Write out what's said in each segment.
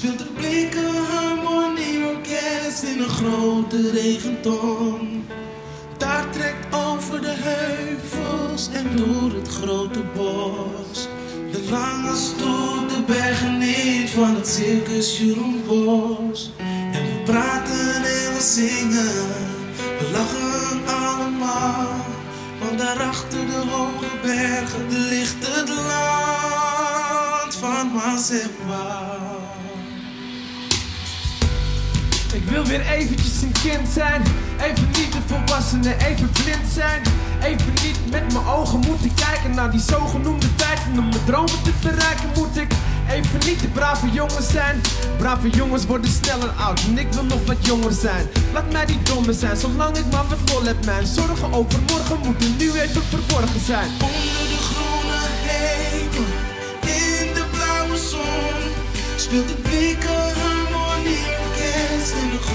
speelt een blikken harmonieorkest in een grote regenton. Daar trekt over de heuvels en door het grote bos. De lange stoet de bergen niet van het circus Jeroen Bos. En we praten en we zingen, we lachen allemaal. Want daarachter de hoge bergen ligt het land van Mazemba. Ik wil weer eventjes een kind zijn. Even niet een volwassene, even blind zijn. Even niet met mijn ogen moeten kijken naar die zogenoemde feiten. Om mijn dromen te bereiken moet ik even niet de brave jongens zijn. Brave jongens worden sneller oud en ik wil nog wat jonger zijn. Laat mij die domme zijn, zolang ik maar wat lol heb. Mijn zorgen over morgen moeten nu even verborgen zijn. Onder de groene hemel, in de blauwe zon, speelt het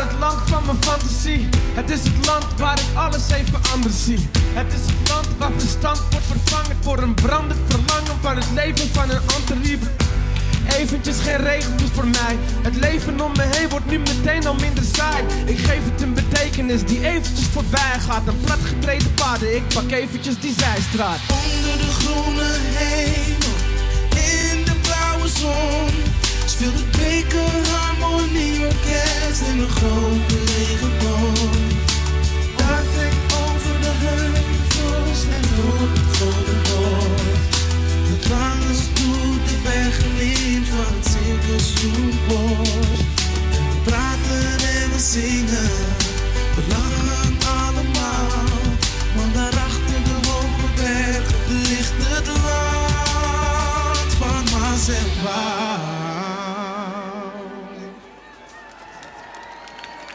het land van mijn fantasie. Het is het land waar ik alles even anders zie. Het is het land waar verstand wordt vervangen voor een brandend verlangen van het leven van een anteriebe. Eventjes geen regeltjes voor mij. Het leven om me heen wordt nu meteen al minder saai. Ik geef het een betekenis die eventjes voorbij gaat. Een platgetreden paden, ik pak eventjes die zijstraat. Onder de groene hemel, We. Praten en we zingen, we lachen allemaal. Want daarachter de hoge berg ligt het land van Maas en Waal.